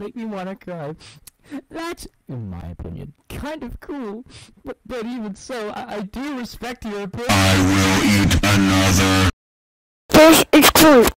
make me wanna cry. That's, in my opinion, kind of cool. But, but even so, I, I do respect your opinion. I will eat another. This is cool.